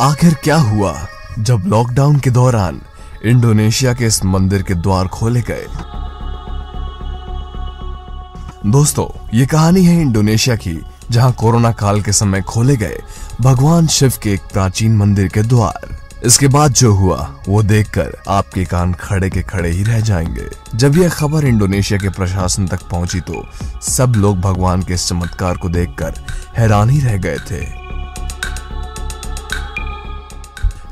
आखिर क्या हुआ जब लॉकडाउन के दौरान इंडोनेशिया के इस मंदिर के द्वार खोले गए? दोस्तों, ये कहानी है इंडोनेशिया की, जहाँ कोरोना काल के समय खोले गए भगवान शिव के एक प्राचीन मंदिर के द्वार। इसके बाद जो हुआ, वो देखकर आपके कान खड़े के खड़े ही रह जाएँगे। जब यह खबर इंडोनेशिया के प्रशासन तक पहुँची तो सब लोग भगवान के इस चमत्कार को देखकर हैरान ही रह गए थे।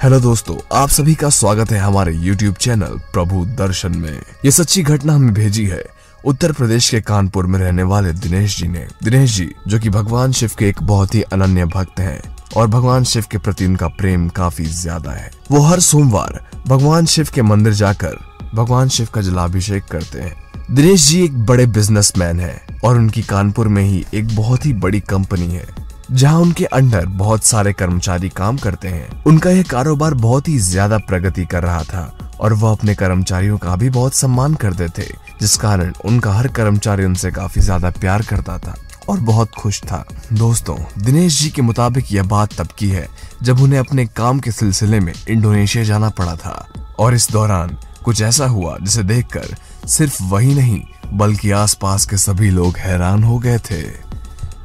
हेलो दोस्तों, आप सभी का स्वागत है हमारे यूट्यूब चैनल प्रभु दर्शन में। ये सच्ची घटना हमें भेजी है। उत्तर प्रदेश के कानपुर में रहने वाले दिनेश जी ने। दिनेश जी, जो कि भगवान शिव के एक बहुत ही अनन्य भक्त हैं, और भगवान शिव के प्रति उनका प्रेम काफ़ी ज़्यादा है। वो हर सोमवार भगवान शिव के मंदिर जाकर भगवान शिव का जलाभिषेक करते हैं। दिनेश जी एक बड़े बिजनेसमैन हैं, और उनकी कानपुर में ही एक बहुत ही बड़ी कंपनी है। जहाँ उनके अंडर बहुत सारे कर्मचारी काम करते हैं। उनका यह कारोबार बहुत ही ज़्यादा प्रगति कर रहा था और वह अपने कर्मचारियों का भी बहुत सम्मान करते थे, जिस कारण उनका हर कर्मचारी उनसे काफ़ी ज़्यादा प्यार करता था और बहुत खुश था। दोस्तों, दिनेश जी के मुताबिक यह बात तब की है जब उन्हें अपने काम के सिलसिले में इंडोनेशिया जाना पड़ा था। और इस दौरान कुछ ऐसा हुआ जिसे देखकर सिर्फ़ वही नहीं, बल्कि आसपास के सभी लोग हैरान हो गए थे।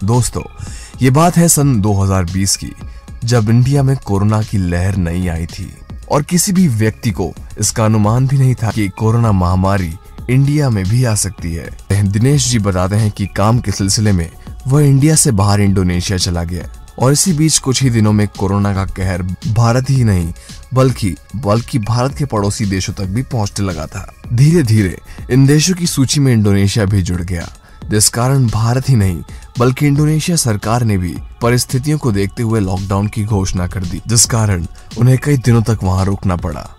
दोस्तों ये बात है सन 2020 की, जब इंडिया में कोरोना की लहर नहीं आई थी और किसी भी व्यक्ति को इसका अनुमान भी नहीं था कि कोरोना महामारी इंडिया में भी आ सकती है। दिनेश जी बताते हैं कि काम के सिलसिले में वह इंडिया से बाहर इंडोनेशिया चला गया और इसी बीच कुछ ही दिनों में कोरोना का कहर भारत ही नहीं, बल्कि बल्कि भारत के पड़ोसी देशों तक भी पहुँचने लगा था। धीरे धीरे इन देशों की सूची में इंडोनेशिया भी जुड़ गया। जिस कारण भारत ही नहीं, बल्कि इंडोनेशिया सरकार ने भी परिस्थितियों को देखते हुए लॉकडाउन की घोषणा कर दी, जिस कारण उन्हें कई दिनों तक वहाँ रुकना पड़ा।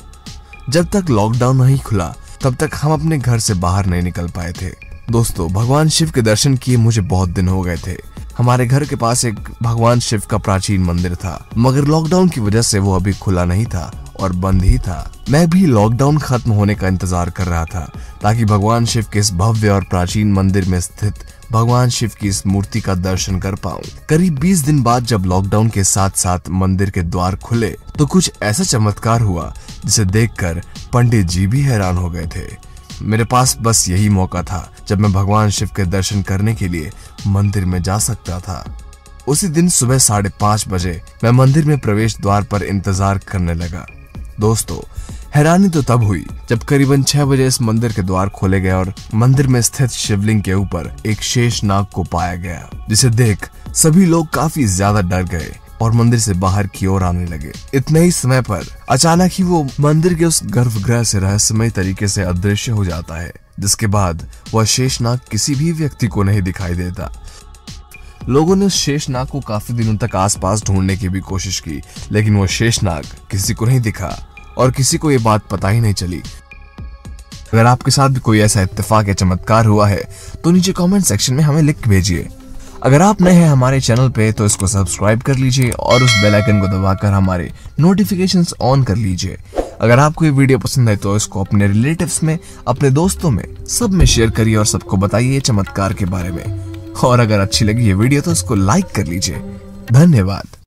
जब तक लॉकडाउन नहीं खुला, तब तक हम अपने घर से बाहर नहीं निकल पाए थे। दोस्तों, भगवान शिव के दर्शन किए मुझे बहुत दिन हो गए थे। हमारे घर के पास एक भगवान शिव का प्राचीन मंदिर था, मगर लॉकडाउन की वजह से वो अभी खुला नहीं था। और बंद ही था। मैं भी लॉकडाउन खत्म होने का इंतज़ार कर रहा था, ताकि भगवान शिव के इस भव्य और प्राचीन मंदिर में स्थित भगवान शिव की इस मूर्ति का दर्शन कर पाऊँ। करीब 20 दिन बाद जब लॉकडाउन के साथ साथ मंदिर के द्वार खुले तो कुछ ऐसा चमत्कार हुआ, जिसे देखकर पंडित जी भी हैरान हो गए थे। मेरे पास बस यही मौका था, जब मैं भगवान शिव के दर्शन करने के लिए मंदिर में जा सकता था। उसी दिन सुबह साढ़े पाँच बजे मैं मंदिर में प्रवेश द्वार पर इंतज़ार करने लगा। दोस्तों, हैरानी तो तब हुई जब करीबन छह बजे इस मंदिर के द्वार खोले गए और मंदिर में स्थित शिवलिंग के ऊपर एक शेष नाग को पाया गया, जिसे देख सभी लोग काफ़ी ज़्यादा डर गए और मंदिर से बाहर की ओर आने लगे। इतने ही समय पर अचानक ही वो मंदिर के उस गर्भगृह से रहस्यमय तरीके से अदृश्य हो जाता है, जिसके बाद वह शेषनाग किसी भी व्यक्ति को नहीं दिखाई देता। लोगों ने शेषनाग को काफ़ी दिनों तक आसपास ढूँढने की भी कोशिश की, लेकिन वो शेषनाग किसी को नहीं दिखा और किसी को ये बात पता ही नहीं चली। अगर आपके साथ भी कोई ऐसा इत्तेफाक या चमत्कार हुआ है तो नीचे कमेंट सेक्शन में हमें लिख भेजिए। अगर आप नए हैं हमारे चैनल पे तो इसको सब्सक्राइब कर लीजिए और उस बेल आइकन को दबाकर हमारे नोटिफिकेशंस ऑन कर लीजिए। अगर आपको ये वीडियो पसंद है तो इसको अपने रिलेटिव्स में, अपने दोस्तों में, सब में शेयर करिए और सबको बताइए चमत्कार के बारे में। और अगर अच्छी लगी ये वीडियो तो उसको लाइक कर लीजिए। धन्यवाद।